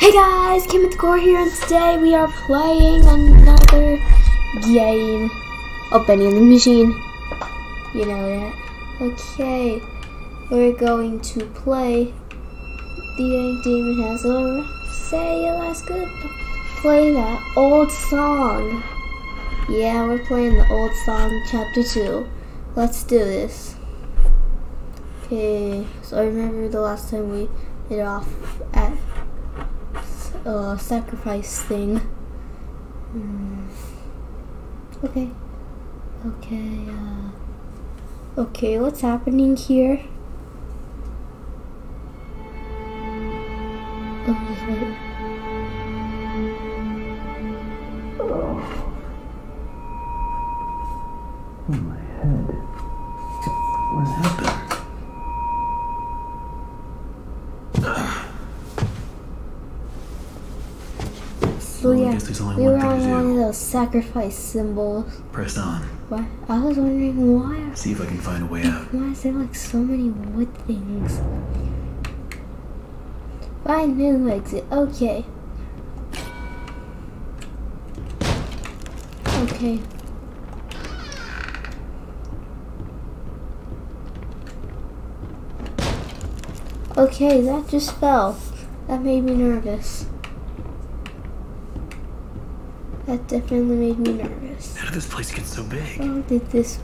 Hey guys, Cam at the Core here, and today we are playing another game. Oh, Bendy and the Machine. You know that. Okay, we're going to play The Demon Has a Say Alaska. Play that old song. Yeah, we're playing the old song, chapter 2. Let's do this. Okay, so I remember the last time we hit off at uh, sacrifice thing. Hmm. Okay. Okay, uh. Okay, what's happening here? Those sacrifice symbols. Press on. What? I was wondering why. See if I can find a way out. Why is there like so many wood things? Find new exit. Okay. Okay. Okay, that just fell. That made me nervous. That definitely made me nervous. How did this place get so big? How did this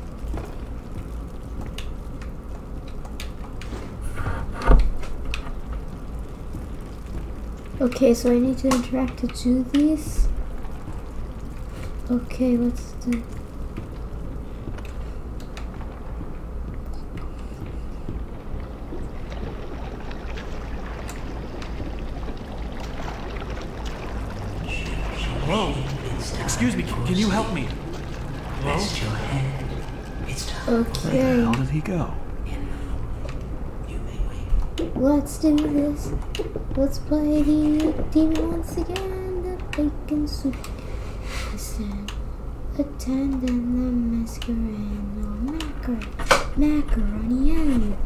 Okay, so I need to interact to do these. Okay, let's do. Where the hell did he go? let's do this. Let's play the demon once again. The bacon soup. Listen, attend and the masquerade. Macar macaroni.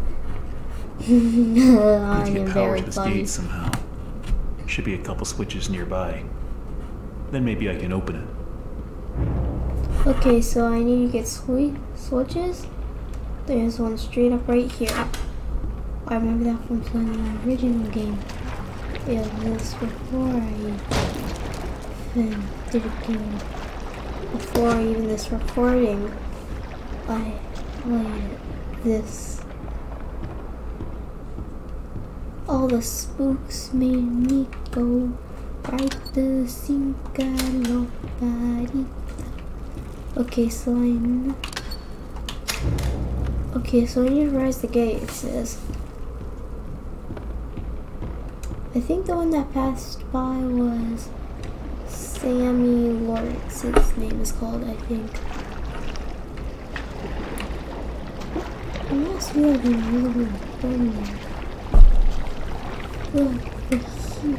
I Need to get power to this funny. gate somehow. Should be a couple switches nearby. Then maybe I can open it. Okay, so I need to get sweet switches. There's one straight up right here. I remember that from playing the original game. Yeah, this before I even did a game. Before even this recording, I played this. All the spooks made me go right to sink nobody. Okay, so I Okay, so need to rise the gate, it says. I think the one that passed by was Sammy Lawrence. His name is called, I think. It must be like a really funny. Look, the heat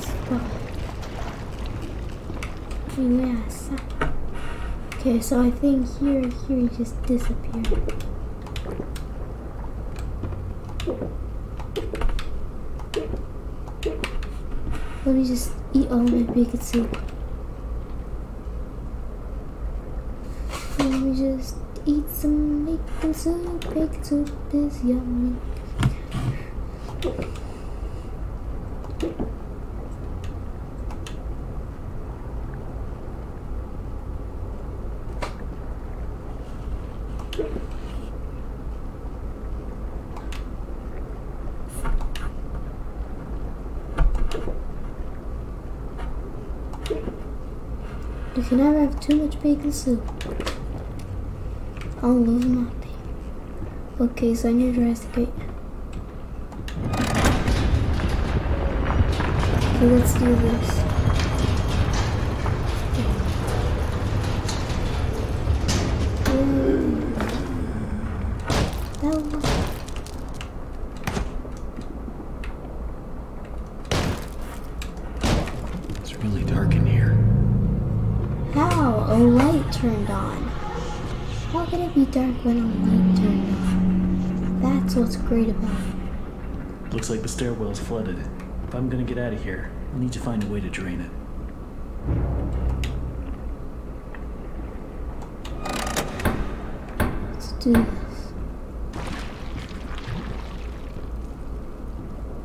spot. Yes. Okay, so I think here, here he just disappeared. Let me just eat all my bacon soup. Let me just eat some bacon soup. Bacon soup is yummy. You can never have too much bacon soup. I'll lose my bacon. Okay, so I need to rise the. Okay, let's do this. Dark when a light turned off. That's what's great about it. Looks like the stairwell's flooded. If I'm gonna get out of here, I'll need to find a way to drain it. Let's do this.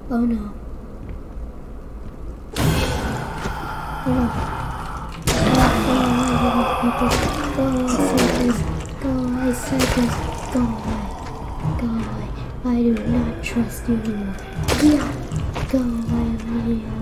Oh no. Oh. Circus. Go circus. Go away. Go away. I do not trust you anymore. Yeah. Go away, Leo.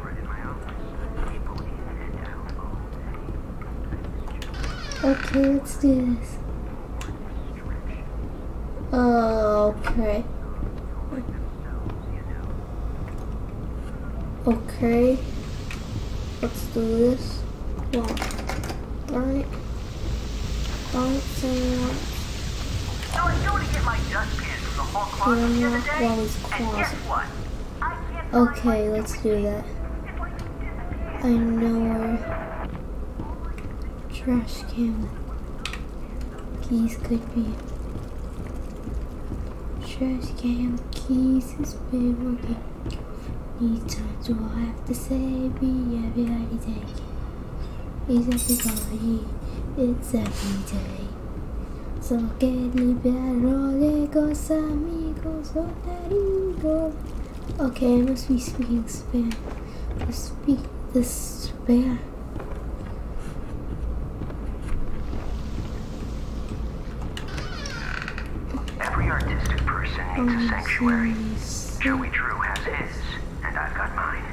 Right in my office. People in and out all day. Okay, let's do this. Oh, okay. Okay. Let's do this. Wow. Alright. Alright, so So I can't Okay, let's do that. It. I know where trash can keys could be. Trash can keys is been working. Many times do I have to say be everybody take it. It's everybody, it's every day. So que libero de cos amigos o amigos. Okay, I must be speaking Spanish. I speak the Spanish. Every artistic person Oh, needs a oh, sanctuary. jeez. Joey Drew has his, and I've got mine.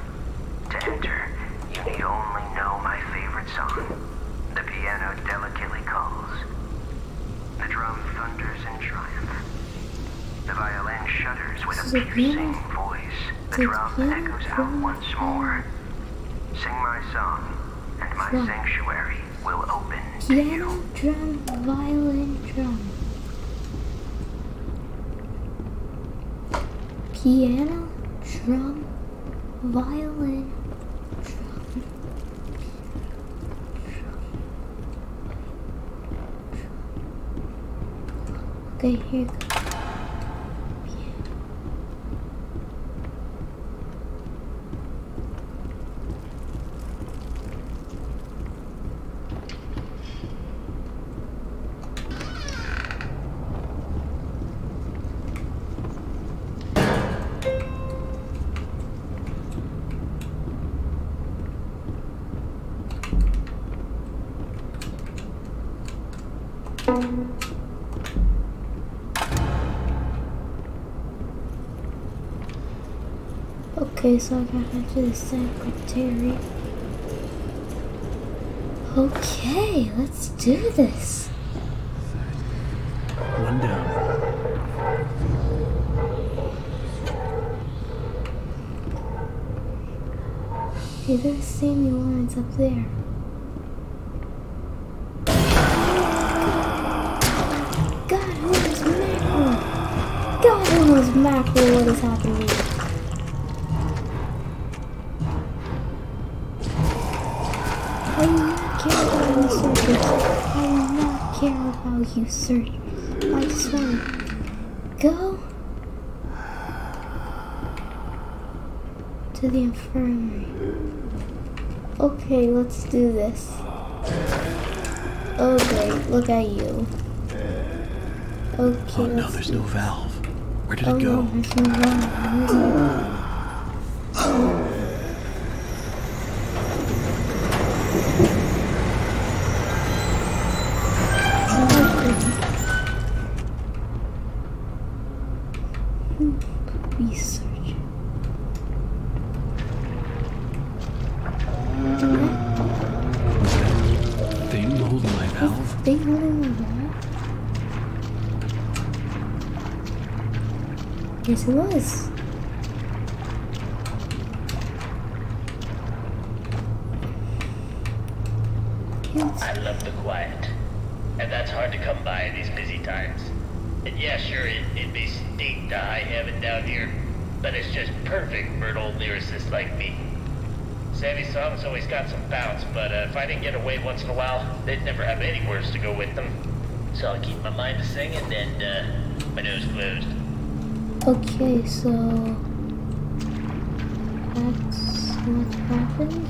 To enter, you need only know my favorite song. The piano delicately calls. The drum thunders in triumph. The violin a a piercing voice. The drum echoes out once more. Sing my song, and my Drum. sanctuary will open you. Piano, drum, violin, drum. Piano, drum, violin, drum. Okay, here you go. Okay, so I got into the secretary. Okay, let's do this. One down. Hey, there's Sammy Lawrence up there. God, who is mackerel? God, who is mackerel? What is happening? I do not care about you searching. I do not care about you sir. I swear. go to the infirmary. Okay, let's do this. Oh great, look at you. Okay, Oh no, let's there's oh, no valve. Where did Oh it go? no, there's no valve. Where's the valve? It was. I love the quiet. And that's hard to come by in these busy times. And yeah, sure, it, it may stink to high heaven down here, but it's just perfect for an old lyricist like me. Sammy's songs always got some bounce, but uh, if I didn't get away once in a while, they'd never have any words to go with them. So I'll keep my mind to singing and uh, my nose closed. Okay, so that's what happened.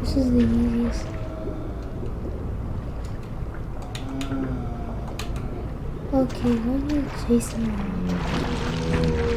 This is the easiest. Okay, why are you chasing me?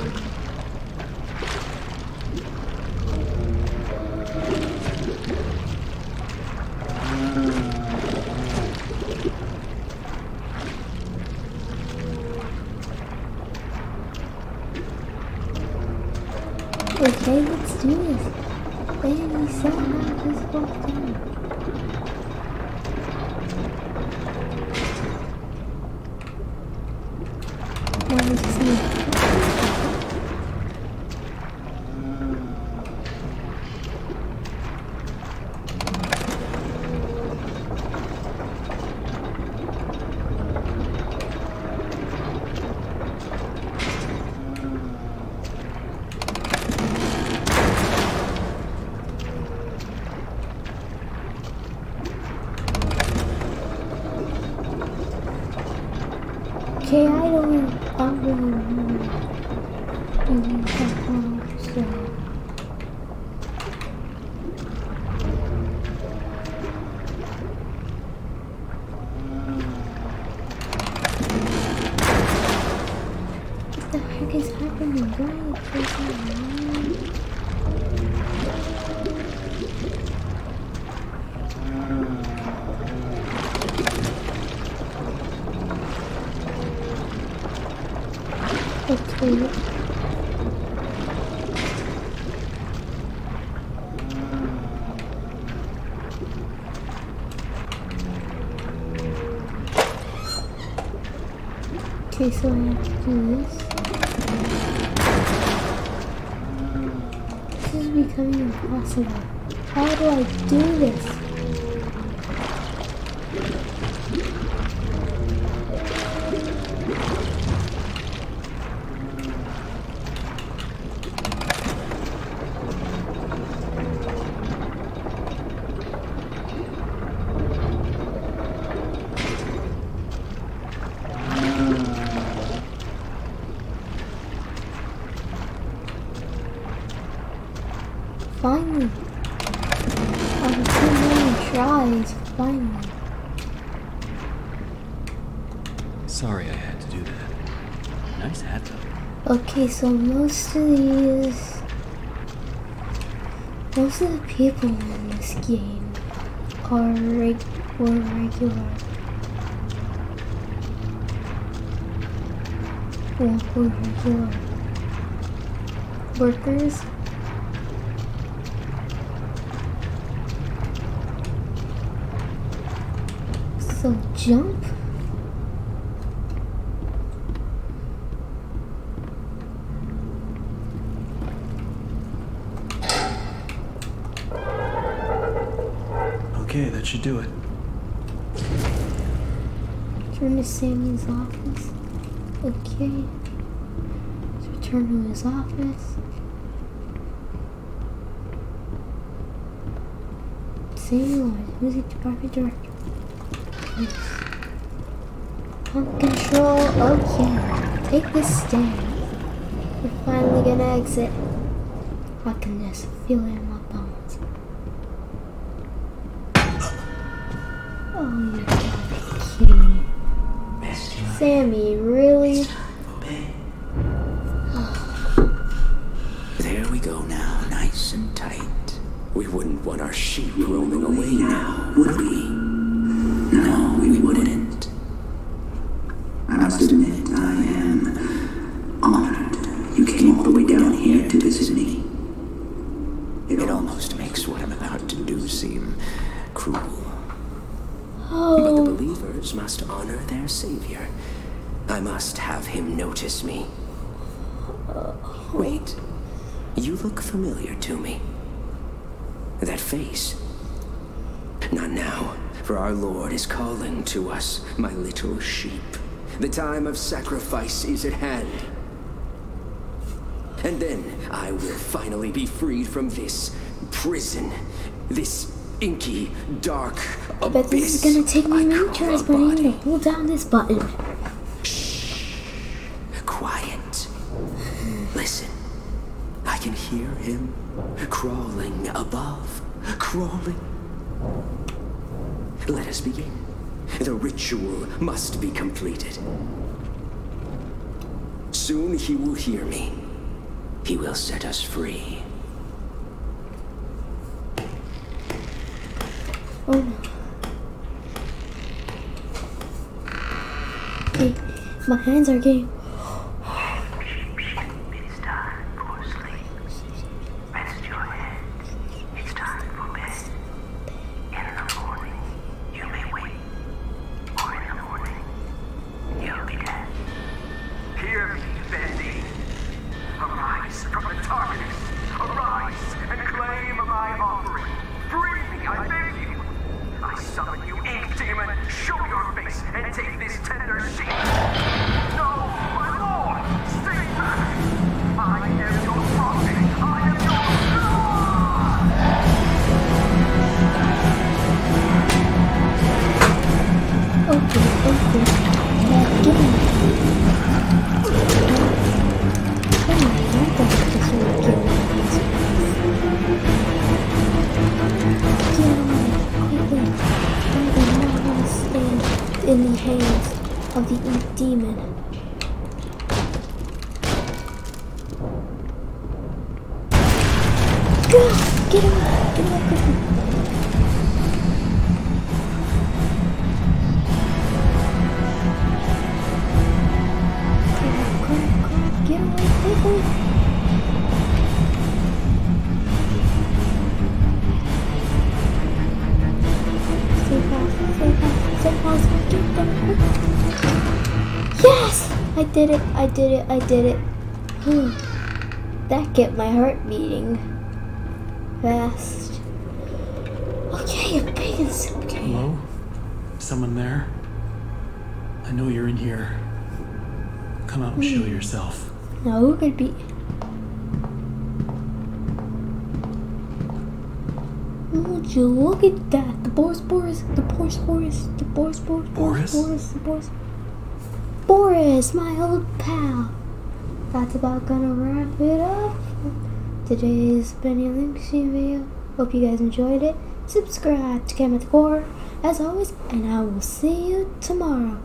Okay, so I have to do this. This is becoming impossible. How do I do this? Finally. Oh, After two million tries, finally. Sorry I had to do that. Nice hat though. Okay, so most of these, most of the people in this game are reg were regular. Well, were regular workers. So jump. Okay, that should do it. Return to Sammy's office. Okay. Let's return to his office. Sammy Lawrence, Music Department Director. Pump control. Oh, okay. Take this stand. We're finally gonna exit. I can just feel it in my bones. Oh, you gotta be kidding me. Sammy, really? There we go now, nice and tight. We wouldn't want our sheep roaming away now, would we? No, we wouldn't. I must admit, I am honored you came all the way down here to visit me. It almost makes what I'm about to do seem cruel. Oh. But the oh. believers must honor their savior. I must have him notice me. Wait. You look familiar to me. That face. Not now for our Lord is calling to us, my little sheep. The time of sacrifice is at hand. And then I will finally be freed from this prison, this inky, dark I bet this is gonna take me I miniatures, but I'm gonna hold down this button. Shh. Quiet. Listen. I can hear him crawling above. Crawling. Let us begin. The ritual must be completed. Soon he will hear me. He will set us free. Oh. Okay, my hands are getting. I did it, I did it. Hmm. That get my heart beating fast. Okay, I'm big okay. Hello? Someone there? I know you're in here. Come out and show hmm. yourself. Now who could be? Would you look at that? The Boris Boris, the Boris Boris, the Boris Boris, Boris? Boris, the Boris. Boris, my old pal. That's about gonna wrap it up. Today's Bendy Linksy video. Hope you guys enjoyed it. Subscribe to Cam at the Core, as always, and I will see you tomorrow.